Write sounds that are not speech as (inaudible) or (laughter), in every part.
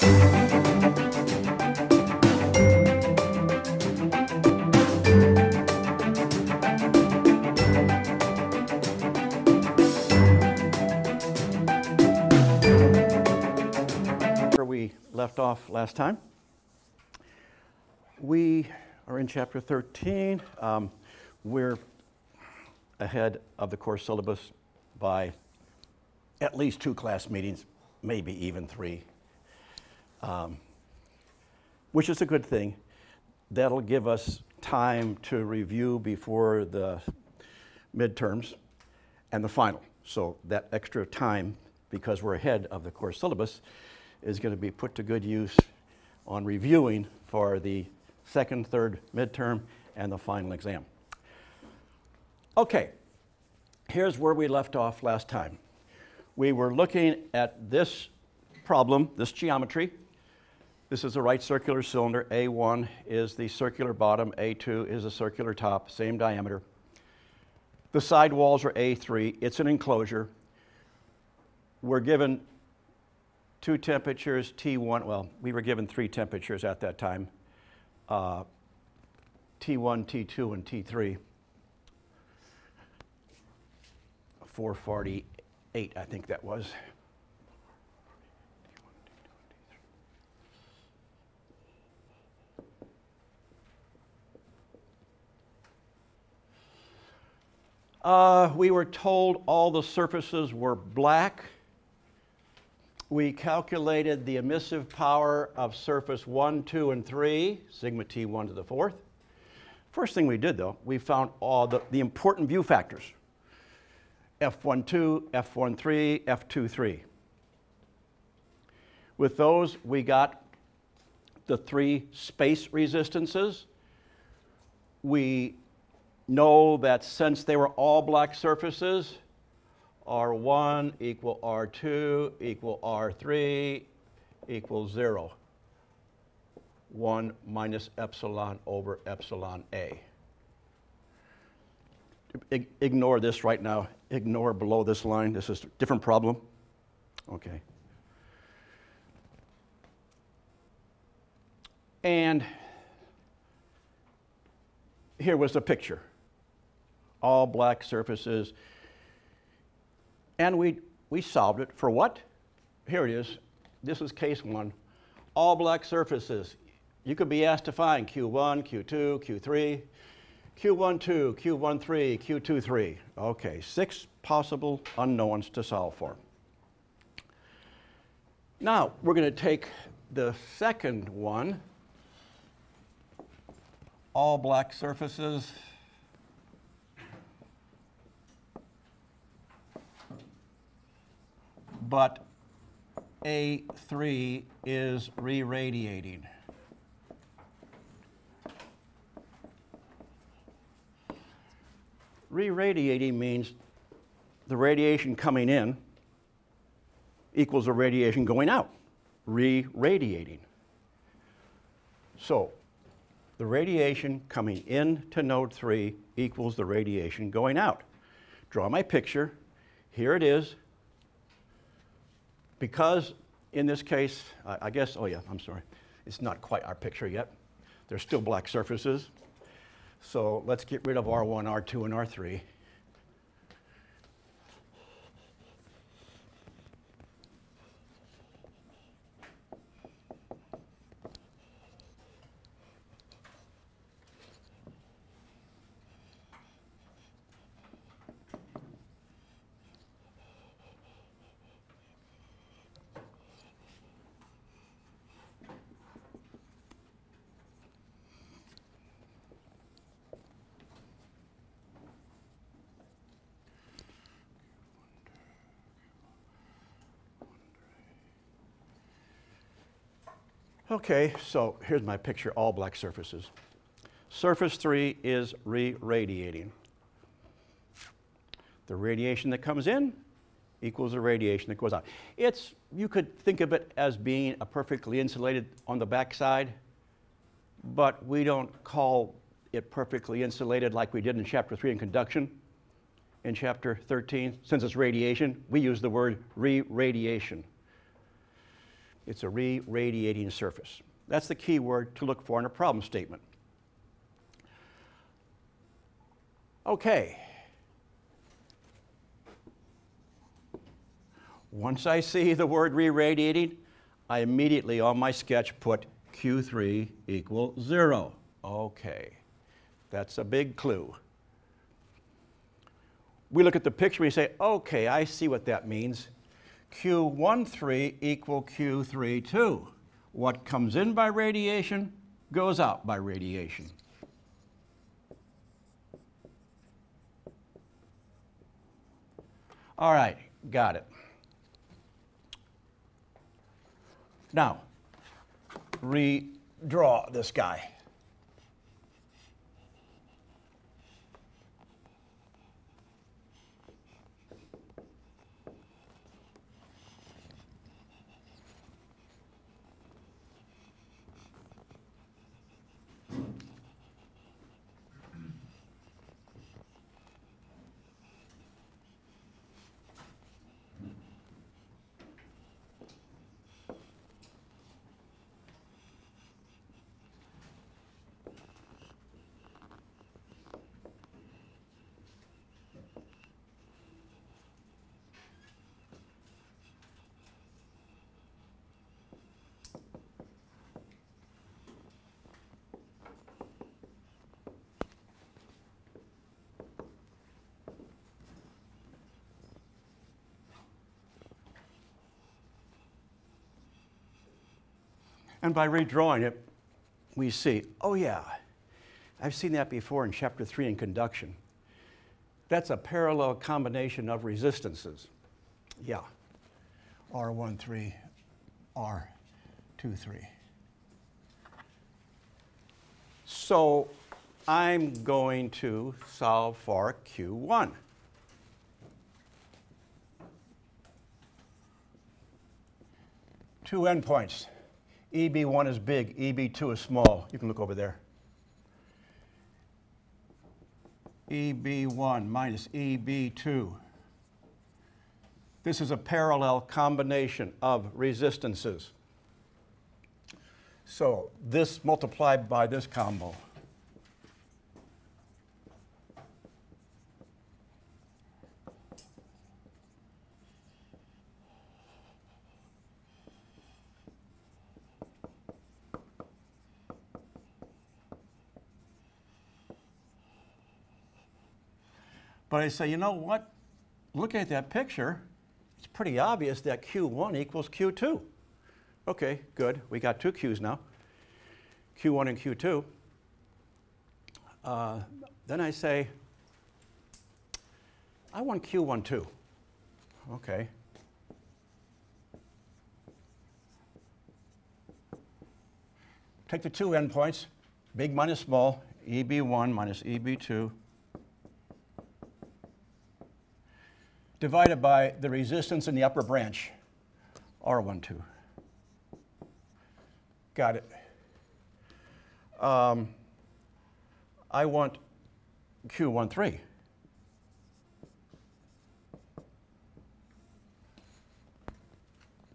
Where we left off last time. We are in chapter 13. Um, we're ahead of the course syllabus by at least two class meetings, maybe even three, um, which is a good thing. That'll give us time to review before the midterms and the final. So that extra time, because we're ahead of the course syllabus, is going to be put to good use on reviewing for the second, third midterm, and the final exam. Okay, here's where we left off last time. We were looking at this problem, this geometry. This is a right circular cylinder. A1 is the circular bottom, A2 is the circular top, same diameter. The side walls are A3. It's an enclosure. We're given two temperatures, T1, well, we were given three temperatures at that time, uh, T1, T2, and T3. 448, I think that was. Uh, we were told all the surfaces were black. We calculated the emissive power of surface 1, 2, and 3, sigma t1 to the fourth. First thing we did, though, we found all the, the important view factors. F12, F13, F23. With those, we got the three space resistances. We know that since they were all black surfaces, R1 equal R2 equal R3 equals 0. 1 minus epsilon over epsilon A. Ignore this right now. Ignore below this line. This is a different problem. Okay. And here was the picture. All black surfaces. And we, we solved it for what? Here it is. This is case one. All black surfaces. You could be asked to find Q1, Q2, Q3, Q12, Q13, Q23. Okay, six possible unknowns to solve for. Now, we're going to take the second one, all black surfaces. But A3 is re-radiating. Re-radiating means the radiation coming in equals the radiation going out, re-radiating. So the radiation coming in to node 3 equals the radiation going out. Draw my picture. Here it is. Because in this case, I guess, oh yeah, I'm sorry. It's not quite our picture yet. There's still black surfaces. So let's get rid of R1, R2, and R3. Okay, so here's my picture, all black surfaces. Surface 3 is re-radiating. The radiation that comes in equals the radiation that goes out. It's, you could think of it as being a perfectly insulated on the backside, but we don't call it perfectly insulated like we did in chapter 3 in conduction. In chapter 13, since it's radiation, we use the word re-radiation It's a re-radiating surface. That's the key word to look for in a problem statement. Okay. Once I see the word re-radiating, I immediately on my sketch put Q3 equal zero. Okay, that's a big clue. We look at the picture, and we say, okay, I see what that means. Q13 equal Q32. What comes in by radiation goes out by radiation. All right, got it. Now, redraw this guy. And by redrawing it, we see, oh yeah, I've seen that before in chapter 3 in conduction. That's a parallel combination of resistances. Yeah. R13, R23. So I'm going to solve for Q1. Two endpoints. EB1 is big, EB2 is small. You can look over there. EB1 minus EB2. This is a parallel combination of resistances. So this multiplied by this combo. But I say, you know what? Looking at that picture, it's pretty obvious that Q1 equals Q2. Okay, good. We got two Qs now, Q1 and Q2. Uh, then I say, I want Q1 too. Okay. Take the two endpoints, big minus small, EB1 minus EB2 divided by the resistance in the upper branch, R12. Got it. Um, I want Q13.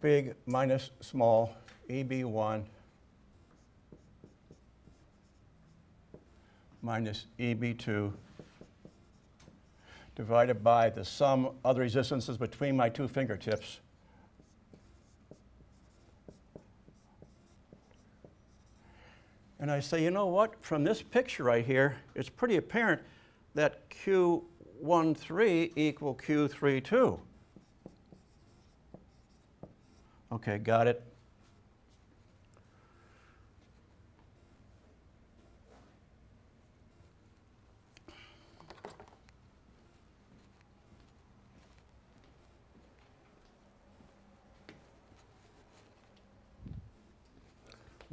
Big minus small, EB1 minus EB2 divided by the sum of the resistances between my two fingertips. And I say, you know what? From this picture right here, it's pretty apparent that Q13 equal Q32. Okay, got it.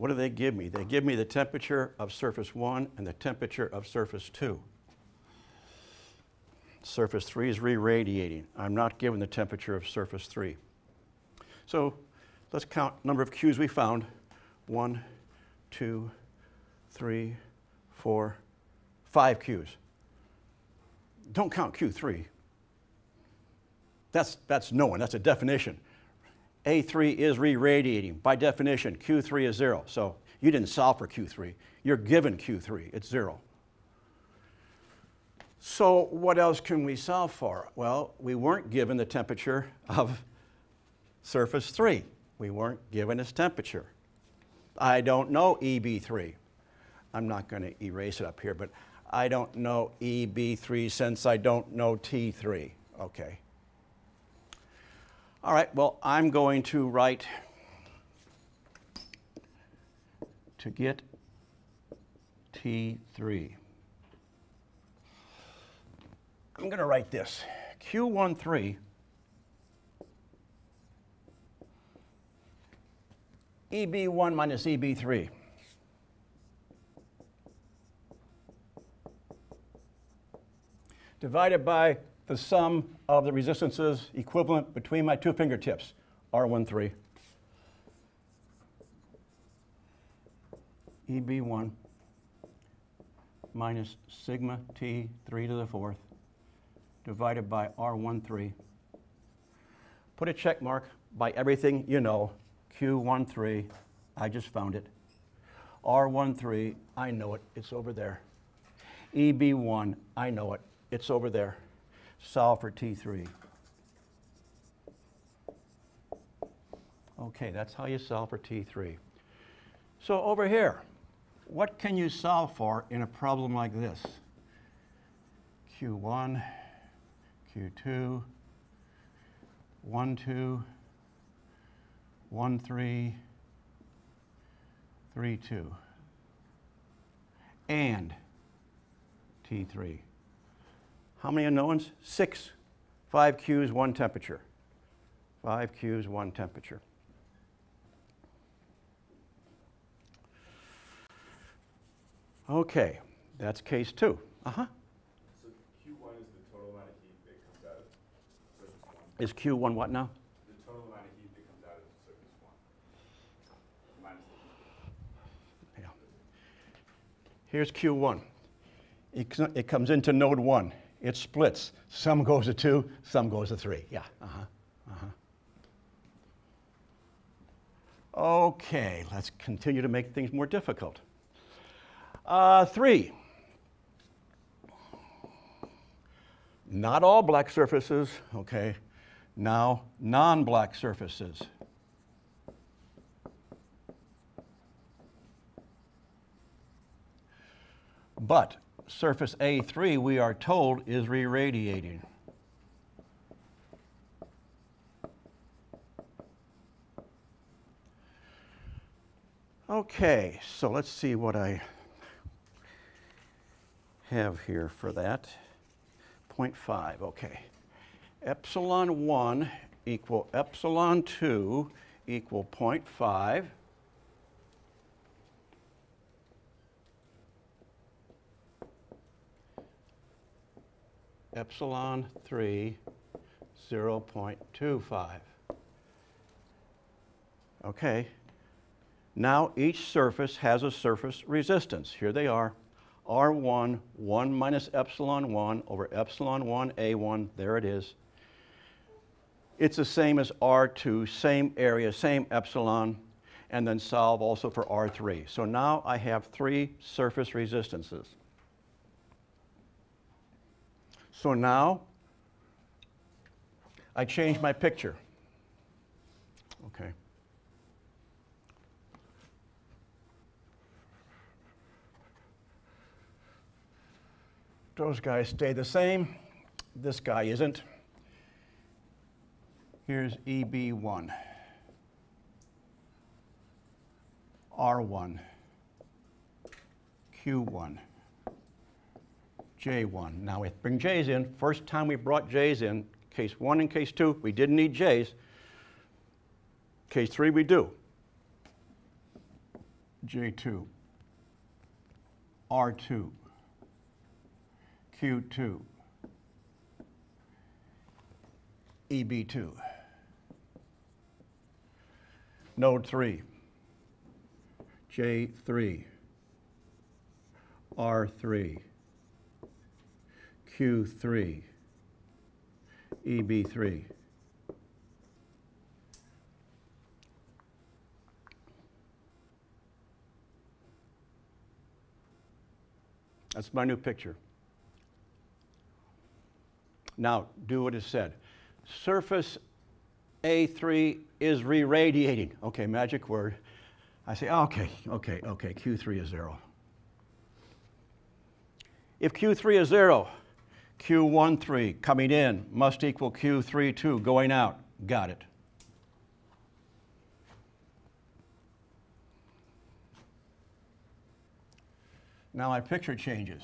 What do they give me? They give me the temperature of surface 1 and the temperature of surface 2. Surface 3 is re-radiating. I'm not given the temperature of surface 3. So let's count number of Qs we found. One, two, three, four, five Qs. Don't count Q3. That's, that's known, that's a definition. A3 is re-radiating. By definition, Q3 is zero. So you didn't solve for Q3. You're given Q3, it's zero. So what else can we solve for? Well, we weren't given the temperature of surface 3. We weren't given its temperature. I don't know EB3. I'm not going to erase it up here, but I don't know EB3 since I don't know T3. Okay. All right, well, I'm going to write to get T3. I'm going to write this. Q13 EB1 minus EB3. Divided by the sum of the resistances equivalent between my two fingertips, R13, EB1 minus sigma T 3 to the fourth divided by R13. Put a check mark by everything you know. Q13, I just found it. R13, I know it, it's over there. EB1, I know it, it's over there solve for T3. Okay, that's how you solve for T3. So over here, what can you solve for in a problem like this? Q1, Q2, 1, 2, 1, 3, 3, 2, and T3. How many unknowns? Six. Five Qs, one temperature. Five Qs, one temperature. Okay, that's case two. Uh-huh. So Q1 is the total amount of heat that comes out of surface 1. Is Q1 what now? The total amount of heat that comes out of surface 1. Minus the heat. Yeah. Here's Q1. It, it comes into node 1. It splits. Some goes to two, some goes to three. Yeah, uh-huh, uh-huh. Okay, let's continue to make things more difficult. Uh, three, not all black surfaces, okay, now non-black surfaces. But surface A3, we are told, is re-radiating. Okay, so let's see what I have here for that. 0.5, okay. Epsilon 1 equal epsilon 2 equal 0.5. epsilon 3, 0.25. Okay, now each surface has a surface resistance. Here they are, R1, 1 minus epsilon 1 over epsilon 1 A1, there it is. It's the same as R2, same area, same epsilon, and then solve also for R3. So now I have three surface resistances. So now I change my picture. Okay. Those guys stay the same. This guy isn't. Here's EB1, R1, Q1. J1. Now we have to bring J's in. First time we brought J's in, case one and case two, we didn't need J's. Case three, we do. J2, R2, Q2, EB2. Node 3, J3, R3, Q3, EB3. That's my new picture. Now, do what is said. Surface A3 is re-radiating. Okay, magic word. I say, oh, okay, okay, okay, Q3 is zero. If Q3 is zero, Q13 coming in must equal Q32 going out. Got it. Now my picture changes.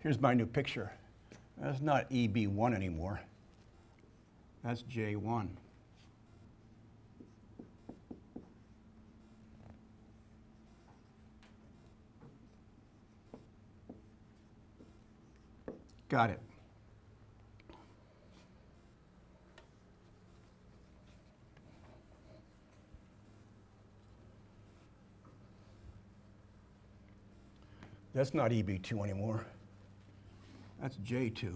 Here's my new picture. That's not EB1 anymore. That's J1. Got it. That's not EB2 anymore. That's J2.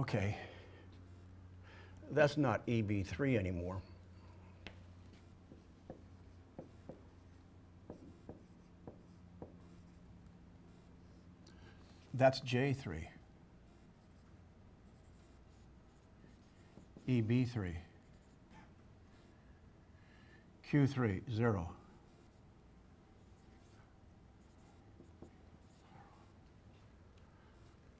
Okay. That's not EB3 anymore. That's J3. EB3. Q3, zero.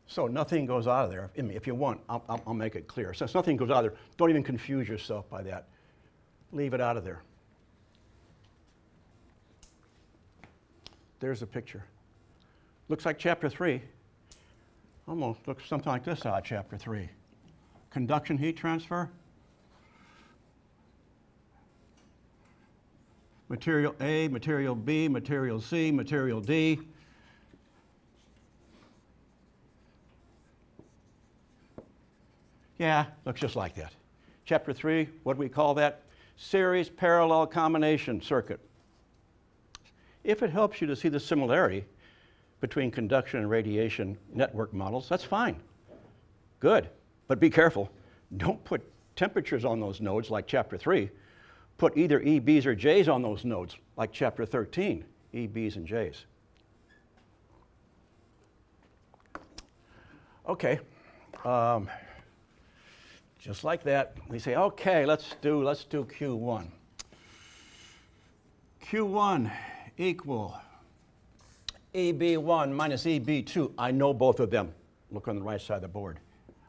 So nothing goes out of there. I mean, if you want, I'll, I'll, I'll make it clear. Since nothing goes out of there, don't even confuse yourself by that. Leave it out of there. There's a picture. Looks like chapter three. Almost looks something like this out chapter three. Conduction heat transfer. Material A, material B, material C, material D. Yeah, looks just like that. Chapter 3, what do we call that? Series parallel combination circuit. If it helps you to see the similarity between conduction and radiation network models, that's fine. Good. But be careful. Don't put temperatures on those nodes like chapter 3. Put either EBs or Js on those nodes like chapter 13, EBs and Js. Okay. Um, just like that, we say, okay, let's do, let's do Q1. Q1 equal EB1 minus EB2. I know both of them. Look on the right side of the board.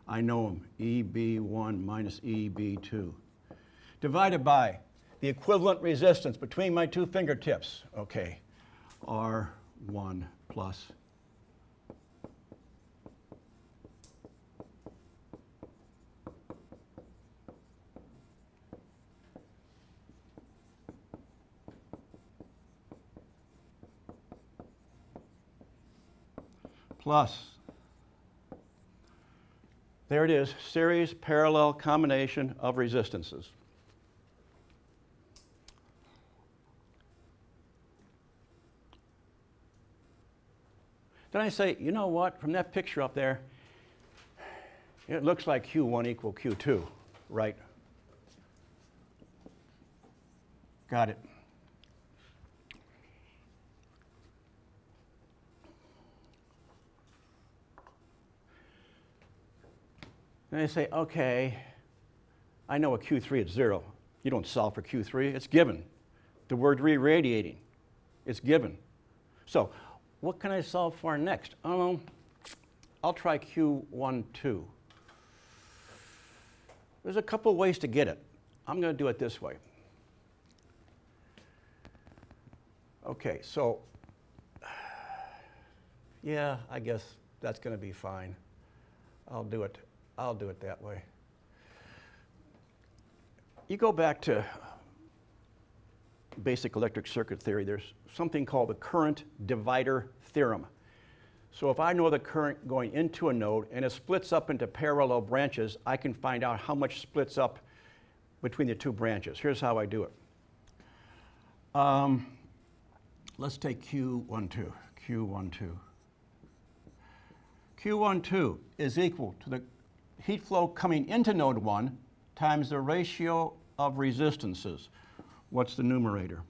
I know them, EB1 minus EB2. Divided by the equivalent resistance between my two fingertips. Okay, R1 plus plus there it is, series parallel combination of resistances. Then I say, you know what, from that picture up there, it looks like Q1 equal Q2, right? Got it. And they say, okay, I know a Q3 is zero. You don't solve for Q3, it's given. The word re-radiating, it's given. So what can I solve for next? Know. I'll try Q12. There's a couple ways to get it. I'm going to do it this way. Okay, so (sighs) yeah, I guess that's going to be fine. I'll do it. I'll do it that way. You go back to basic electric circuit theory, there's something called the current divider theorem. So if I know the current going into a node and it splits up into parallel branches, I can find out how much splits up between the two branches. Here's how I do it. Um, let's take Q12, Q12. Q12 is equal to the heat flow coming into node 1 times the ratio of resistances. What's the numerator?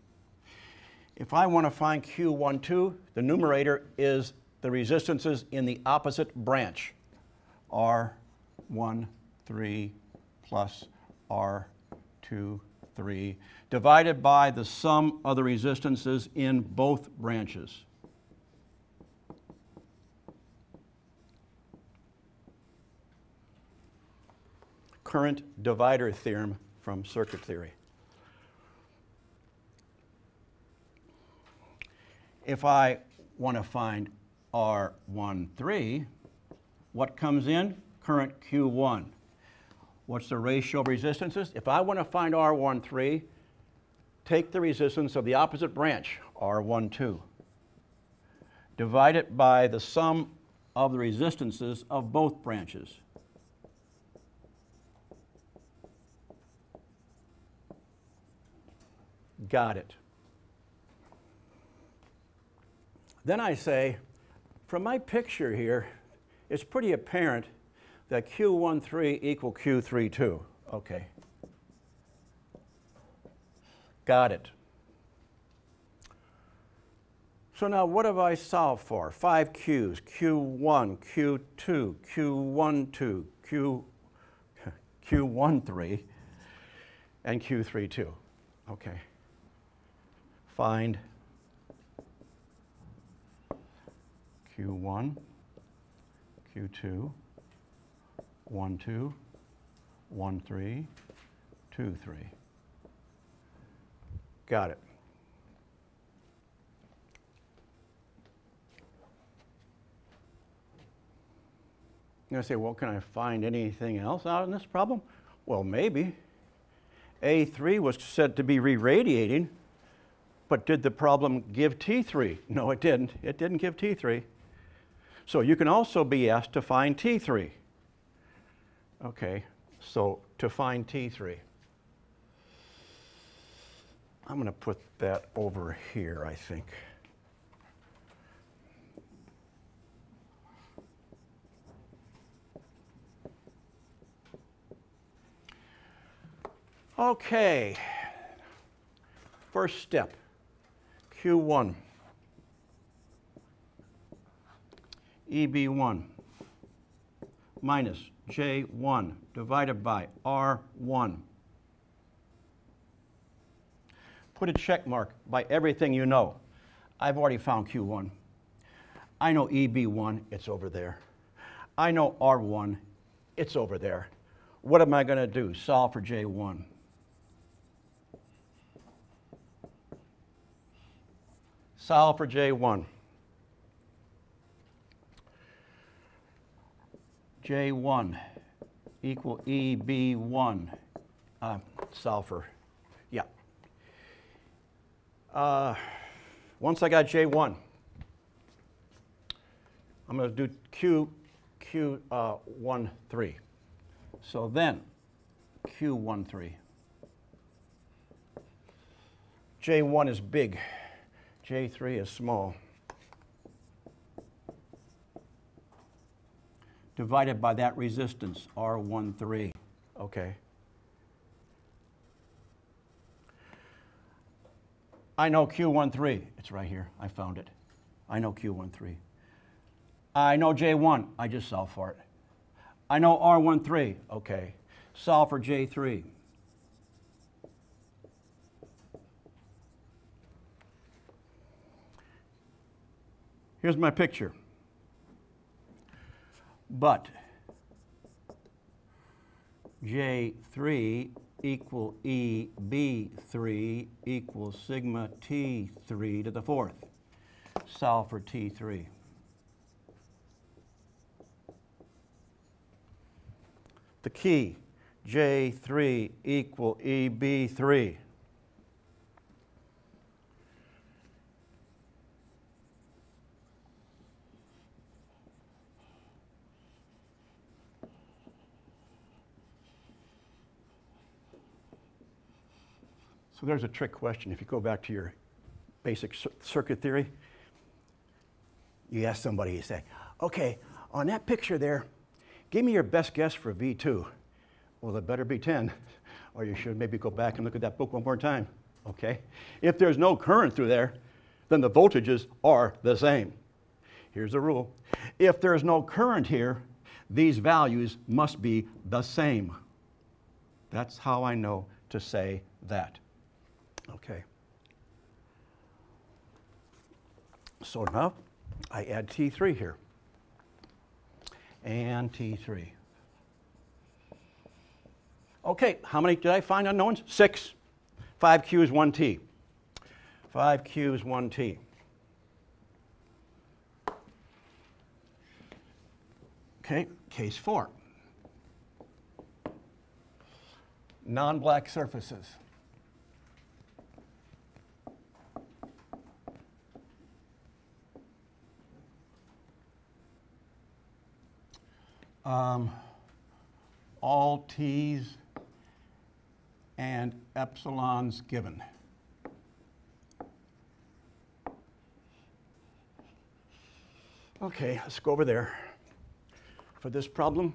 If I want to find Q12, the numerator is the resistances in the opposite branch. R1, 3 plus R2, 3, divided by the sum of the resistances in both branches. Current divider theorem from circuit theory. If I want to find R13, what comes in? Current Q1. What's the ratio of resistances? If I want to find R13, take the resistance of the opposite branch, R12. Divide it by the sum of the resistances of both branches. Got it. Then I say, from my picture here, it's pretty apparent that Q13 equal Q32. Okay. Got it. So now what have I solved for? Five Qs, Q1, Q2, Q12, Q, Q13, (laughs) and Q32. Okay. Find Q1, Q2, 1, 2, 1, 3, 2, 3. Got it. You're going to say, well, can I find anything else out in this problem? Well, maybe. A3 was said to be re-radiating, but did the problem give T3? No, it didn't. It didn't give T3. So you can also be asked to find T3. Okay, so to find T3, I'm going to put that over here, I think. Okay, first step, Q1. EB1 minus J1 divided by R1. Put a check mark by everything you know. I've already found Q1. I know EB1, it's over there. I know R1, it's over there. What am I going to do? Solve for J1. Solve for J1. J1 equal EB1, uh, sulfur. Yeah. Uh, once I got J1, I'm going to do Q, Q uh, 1, 3. So then, Q 1, 3. J1 is big, J3 is small. divided by that resistance, R13. Okay. I know Q13. It's right here. I found it. I know Q13. I know J1. I just solved for it. I know R13. Okay. Solve for J3. Here's my picture. But J3 equal EB3 equals sigma T3 to the fourth. Solve for T3. The key, J3 equal EB3. There's a trick question. If you go back to your basic circuit theory, you ask somebody, you say, okay, on that picture there, Give me your best guess for V2. Well, it better be 10, or you should maybe go back and look at that book one more time, okay? If there's no current through there, then the voltages are the same. Here's the rule if there's no current here, these values must be the same. That's how I know to say that. Okay. So now I add T3 here. And T3. Okay, how many did I find unknowns? Six. Five Q's, one T. Five Q's, one T. Okay, case four. Non-black surfaces. Um, all t's and epsilons given. Okay, let's go over there. For this problem,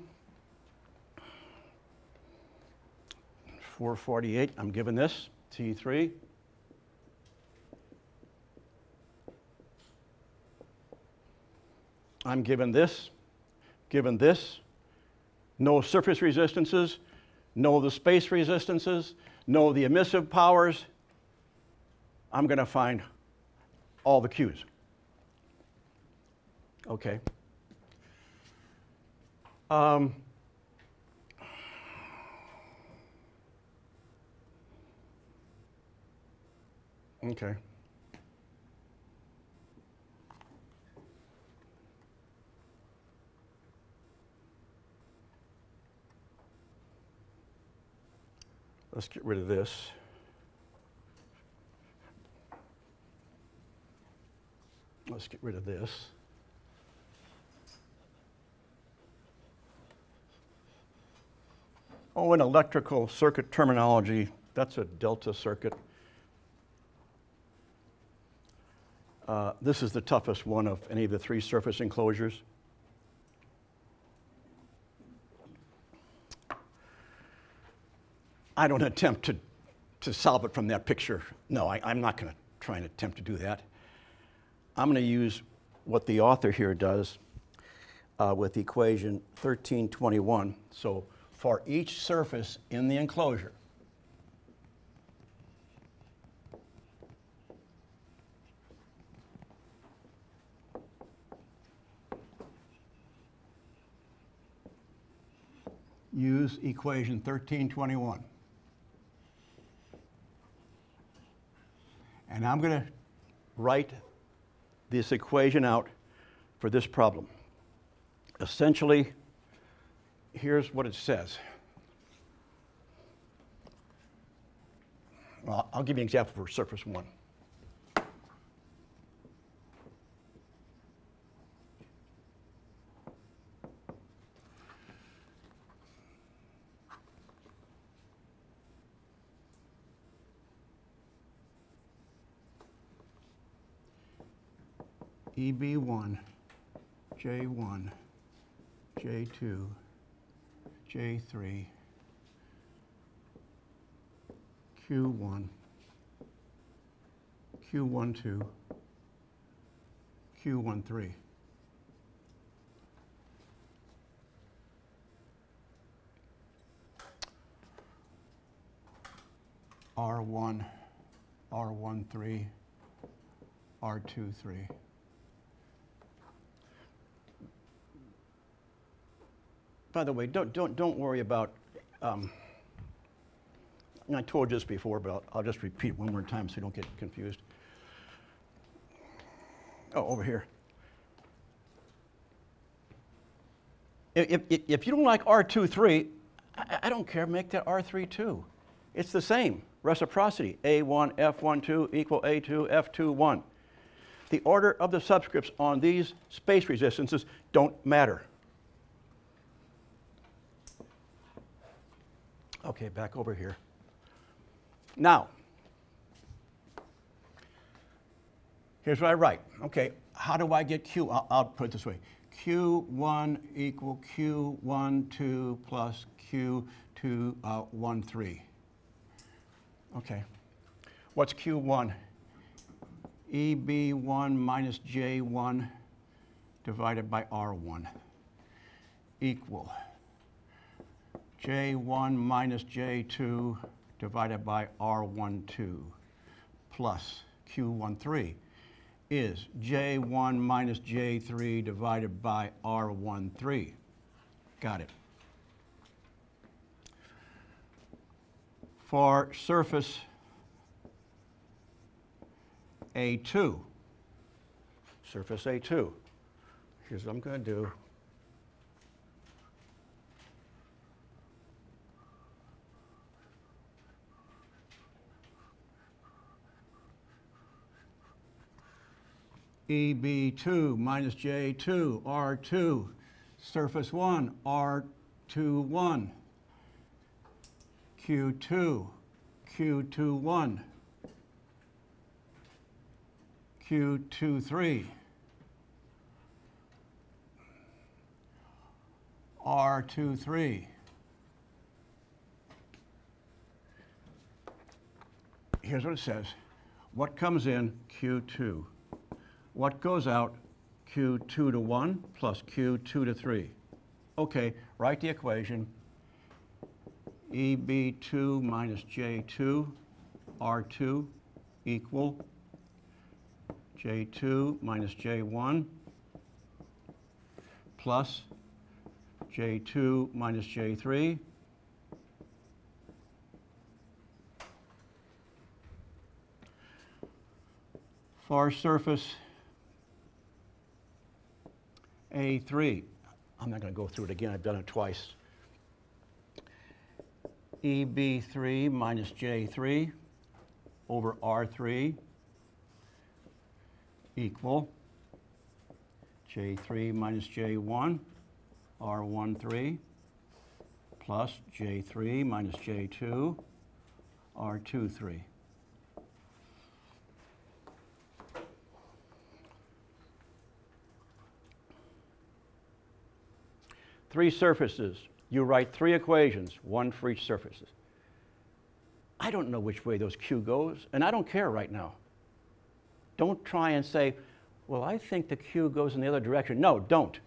448, I'm given this, T3. I'm given this, given this, know surface resistances, know the space resistances, know the emissive powers. I'm going to find all the Q's. Okay. Um, okay. Let's get rid of this. Let's get rid of this. Oh, in electrical circuit terminology, that's a delta circuit. Uh, this is the toughest one of any of the three surface enclosures. I don't attempt to, to solve it from that picture. No, I, I'm not going to try and attempt to do that. I'm going to use what the author here does uh, with equation 1321. So for each surface in the enclosure, use equation 1321. And I'm going to write this equation out for this problem. Essentially, here's what it says. Well, I'll give you an example for surface one. EB1, J1, J2, J3, Q1, Q12, Q13. R1, R13, R23. By the way, don't, don't, don't worry about, um, I told you this before, but I'll, I'll just repeat one more time so you don't get confused. Oh, over here. If, if, if you don't like R23, I, I don't care, make that R32. It's the same, reciprocity, A1, F12 equal A2, F21. The order of the subscripts on these space resistances don't matter. Okay, back over here. Now, here's what I write. Okay, how do I get Q? I'll, I'll put it this way. Q1 equal Q12 plus Q2, uh, 1, 3. Okay. What's Q1? EB1 minus J1 divided by R1 equal J1 minus J2 divided by R12 plus Q13 is J1 minus J3 divided by R13. Got it. For surface A2, surface A2, here's what I'm going to do. EB2 minus J2, R2, surface 1, R21, Q2, Q21, Q23, R23. Here's what it says. What comes in Q2? What goes out Q2 to 1 plus Q2 to 3? Okay, write the equation. EB2 minus J2, R2 equal J2 minus J1 plus J2 minus J3 for surface A3. I'm not going to go through it again, I've done it twice. EB3 minus J3 over R3 equal J3 minus J1, R13 plus J3 minus J2, R23. Three surfaces. You write three equations, one for each surface. I don't know which way those Q goes, and I don't care right now. Don't try and say, well, I think the Q goes in the other direction. No, don't.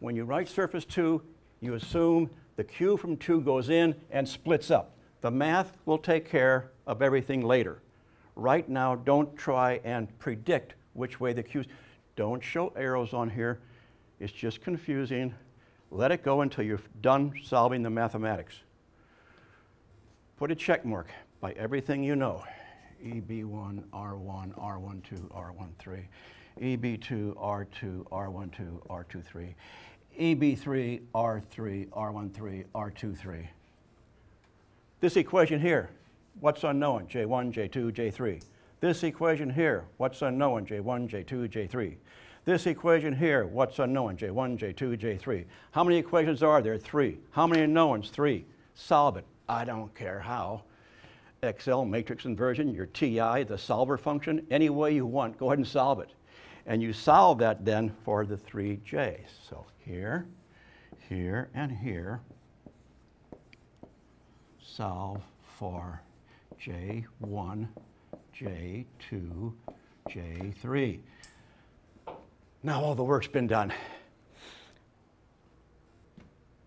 When you write surface 2, you assume the Q from 2 goes in and splits up. The math will take care of everything later. Right now, don't try and predict which way the Q's. Don't show arrows on here. It's just confusing. Let it go until you're done solving the mathematics. Put a check mark by everything you know. EB1, R1, R12, R13, EB2, R2, R12, R23, EB3, R3, R13, R23. This equation here, what's unknown? J1, J2, J3. This equation here, what's unknown? J1, J2, J3. This equation here, what's unknown? J1, J2, J3. How many equations are there? Three. How many unknowns? Three. Solve it. I don't care how. Excel matrix inversion, your TI, the solver function, any way you want, go ahead and solve it. And you solve that then for the three J's. So here, here, and here, solve for J1, J2, J3. Now all the work's been done.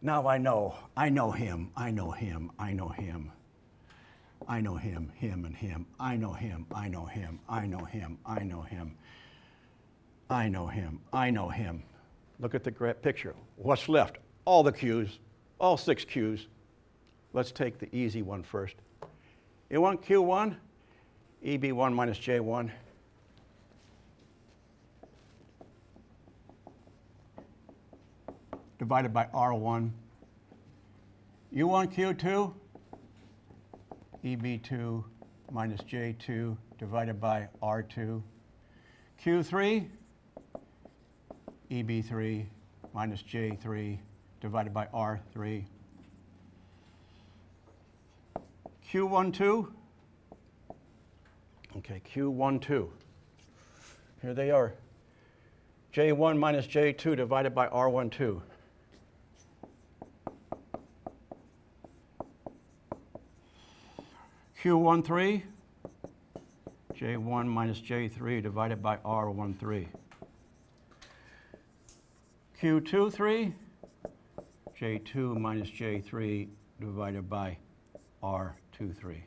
Now I know, I know him, I know him, I know him. I know him, him, and him. I know him, I know him, I know him, I know him. I know him, I know him. Look at the great picture. What's left? All the Q's, all six Q's. Let's take the easy one first. You want Q1? EB1 minus J1. Divided by R1. U1Q2, EB2 minus J2 divided by R2. Q3, EB3 minus J3 divided by R3. Q12, okay, Q12. Here they are. J1 minus J2 divided by R12. Q13, J1 minus J3 divided by R13. Q23, J2 minus J3 divided by R23.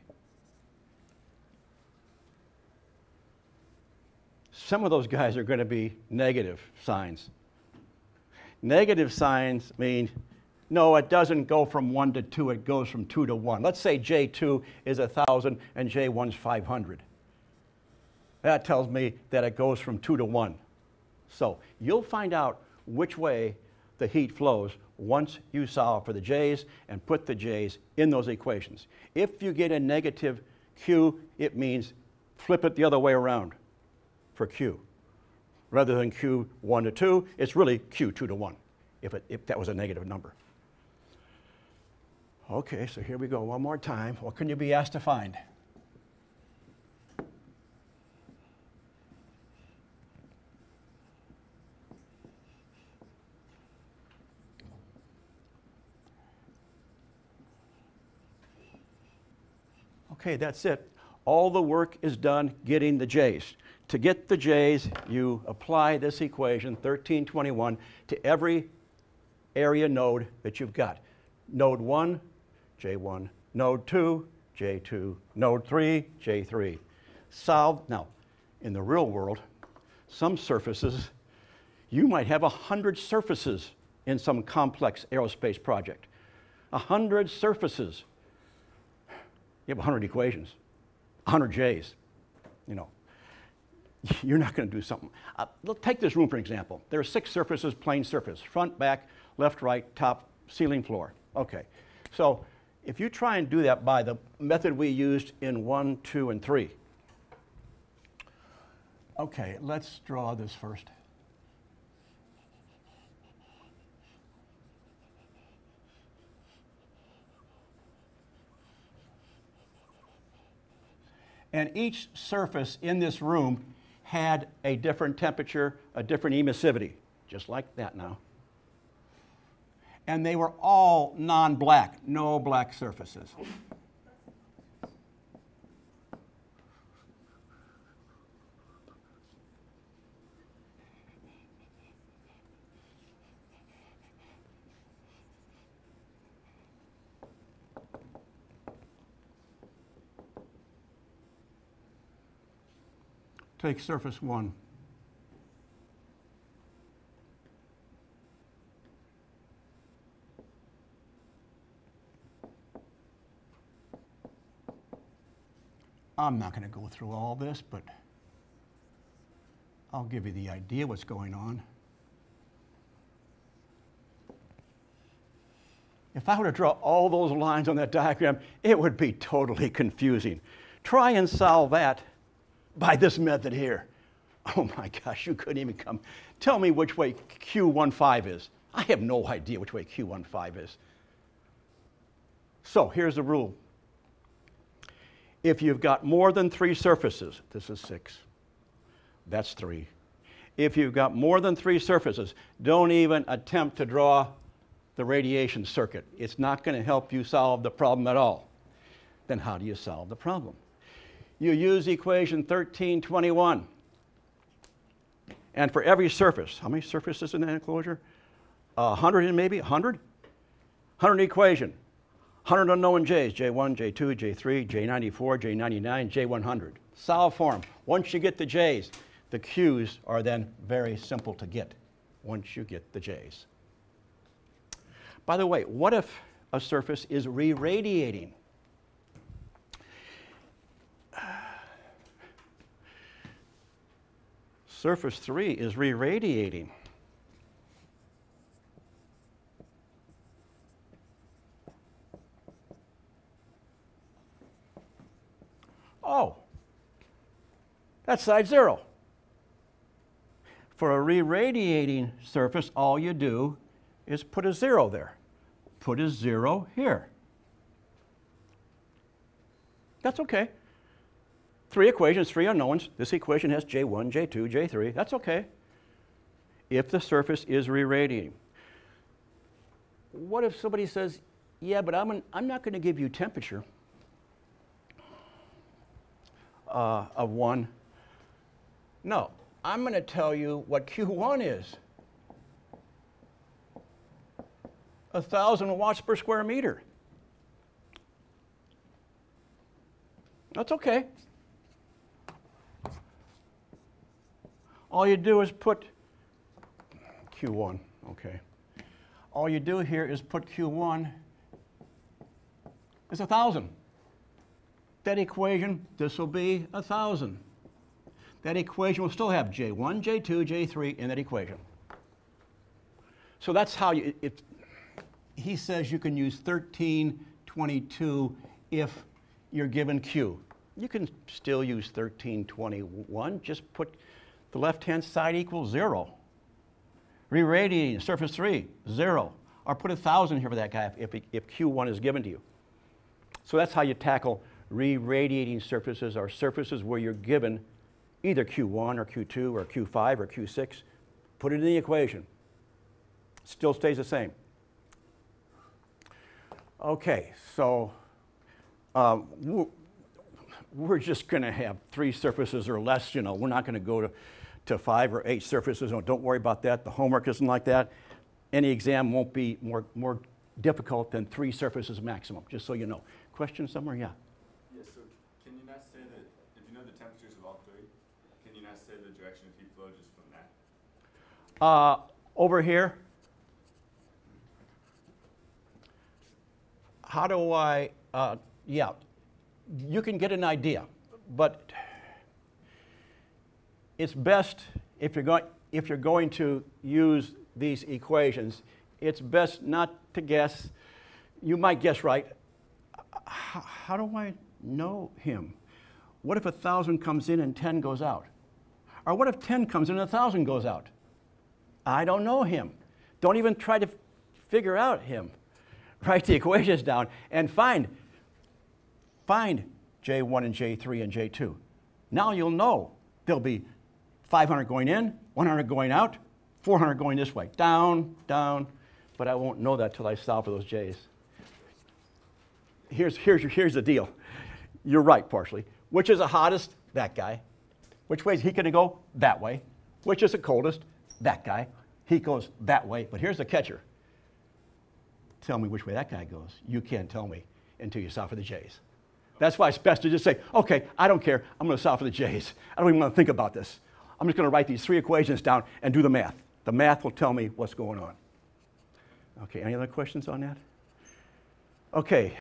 Some of those guys are going to be negative signs. Negative signs mean, no, it doesn't go from 1 to 2, it goes from 2 to 1. Let's say J2 is 1,000 and J1 is 500. That tells me that it goes from 2 to 1. So you'll find out which way the heat flows once you solve for the J's and put the J's in those equations. If you get a negative Q, it means flip it the other way around for Q. Rather than Q 1 to 2, it's really Q 2 to 1, if, it, if that was a negative number. Okay, so here we go one more time. What can you be asked to find? Okay, that's it. All the work is done getting the J's. To get the J's, you apply this equation, 1321, to every area node that you've got. Node 1, J1. Node 2, J2. Node 3, J3. Solve. Now, in the real world, some surfaces, you might have 100 surfaces in some complex aerospace project. 100 surfaces. You have 100 equations, 100 J's, you know. (laughs) You're not going to do something. Uh, take this room for example. There are six surfaces, plane surface, front, back, left, right, top, ceiling, floor. Okay. So if you try and do that by the method we used in 1, 2, and 3. Okay, let's draw this first. And each surface in this room had a different temperature, a different emissivity, just like that now. And they were all non black, no black surfaces. Take surface one. I'm not going to go through all this, but I'll give you the idea what's going on. If I were to draw all those lines on that diagram, it would be totally confusing. Try and solve that by this method here. Oh my gosh, you couldn't even come. Tell me which way Q15 is. I have no idea which way Q15 is. So here's the rule. If you've got more than three surfaces, this is six, that's three. If you've got more than three surfaces, don't even attempt to draw the radiation circuit. It's not going to help you solve the problem at all. Then how do you solve the problem? you use equation 1321. And for every surface, how many surfaces in that enclosure? Uh, 100 in maybe? 100? 100 equation. 100 unknown J's, J1, J2, J3, J94, J99, J100. Solve for them. Once you get the J's, the Q's are then very simple to get once you get the J's. By the way, what if a surface is re-radiating? (sighs) Surface 3 is re-radiating. Oh, that's side zero. For a re-radiating surface, all you do is put a zero there. Put a zero here. That's okay. Three equations, three unknowns. This equation has J1, J2, J3. That's okay. if the surface is re-radiating. What if somebody says, yeah, but I'm, an, I'm not going to give you temperature uh, of 1. No, I'm going to tell you what Q1 is. A 1,000 watts per square meter. That's okay. All you do is put Q1, okay. All you do here is put Q1 is a 1,000. That equation, this will be a 1,000. That equation will still have J1, J2, J3 in that equation. So that's how you, it, he says you can use 1322 if you're given Q. You can still use 1321, just put the left-hand side equals zero. Re-radiating, surface three, zero. Or put a thousand here for that guy if, if Q1 is given to you. So that's how you tackle re-radiating surfaces or surfaces where you're given either Q1 or Q2 or Q5 or Q6. Put it in the equation. Still stays the same. Okay, so um, we're, just going to have three surfaces or less, you know. We're not going to go to, to five or eight surfaces. Don't worry about that. The homework isn't like that. Any exam won't be more, more difficult than three surfaces maximum, just so you know. Question somewhere? Yeah, so can you not say that, if you know the temperatures of all three, can you not say the direction of heat flow just from that? Uh, over here, how do I, uh, yeah, you can get an idea, but it's best if you're going, if you're going to use these equations, it's best not to guess. You might guess right. How, how do I know him? What if a thousand comes in and 10 goes out? Or what if 10 comes in and a thousand goes out? I don't know him. Don't even try to figure out him. (laughs) Write the equations down and find, find J1 and J3 and J2. Now you'll know there'll be 500 going in, 100 going out, 400 going this way, down, down, but I won't know that till I solve for those J's. Here's, here's, here's the deal. You're right, partially. Which is the hottest? That guy. Which way is he going to go? That way. Which is the coldest? That guy. He goes that way. But here's the catcher. Tell me which way that guy goes. You can't tell me until you for the J's. That's why it's best to just say, okay, I don't care. I'm going to solve for the J's. I don't even want to think about this. I'm just going to write these three equations down and do the math. The math will tell me what's going on. Okay, any other questions on that? Okay,